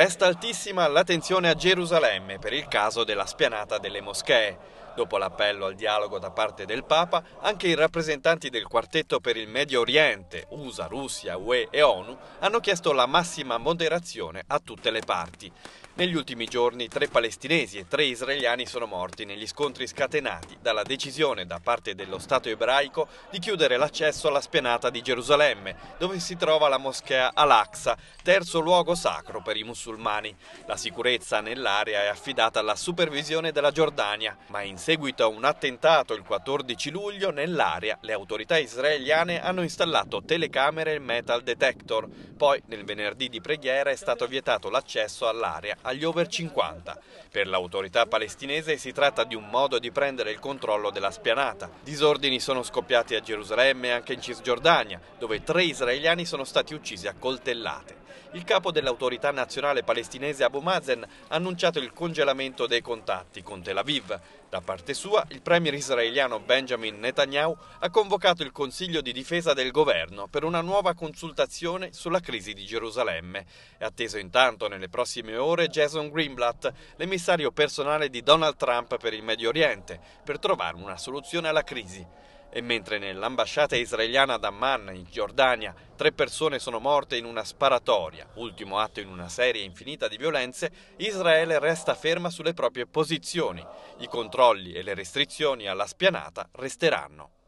Resta altissima l'attenzione a Gerusalemme per il caso della spianata delle moschee. Dopo l'appello al dialogo da parte del Papa, anche i rappresentanti del quartetto per il Medio Oriente, USA, Russia, UE e ONU, hanno chiesto la massima moderazione a tutte le parti. Negli ultimi giorni tre palestinesi e tre israeliani sono morti negli scontri scatenati dalla decisione da parte dello Stato ebraico di chiudere l'accesso alla spianata di Gerusalemme, dove si trova la moschea Al-Aqsa, terzo luogo sacro per i musulmani. La sicurezza nell'area è affidata alla supervisione della Giordania, ma in seguito a un attentato il 14 luglio nell'area le autorità israeliane hanno installato telecamere e metal detector. Poi nel venerdì di preghiera è stato vietato l'accesso all'area agli over 50. Per l'autorità palestinese si tratta di un modo di prendere il controllo della spianata. Disordini sono scoppiati a Gerusalemme e anche in Cisgiordania, dove tre israeliani sono stati uccisi a coltellate. Il capo dell'autorità nazionale palestinese Abu Mazen ha annunciato il congelamento dei contatti con Tel Aviv. Da parte sua, il premier israeliano Benjamin Netanyahu ha convocato il Consiglio di difesa del governo per una nuova consultazione sulla crisi di Gerusalemme. È atteso intanto nelle prossime ore Jason Greenblatt, l'emissario personale di Donald Trump per il Medio Oriente, per trovare una soluzione alla crisi. E mentre nell'ambasciata israeliana ad Amman, in Giordania, tre persone sono morte in una sparatoria, ultimo atto in una serie infinita di violenze, Israele resta ferma sulle proprie posizioni. I controlli e le restrizioni alla spianata resteranno.